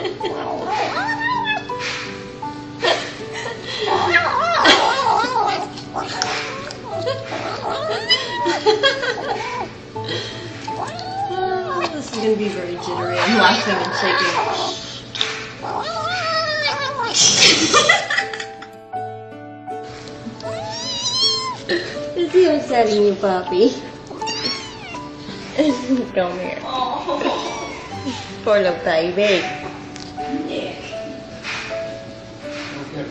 this is going to be very jittery. I'm laughing and shaking. This is upsetting you, puppy. Come here. Poor little baby. Nick. Okay,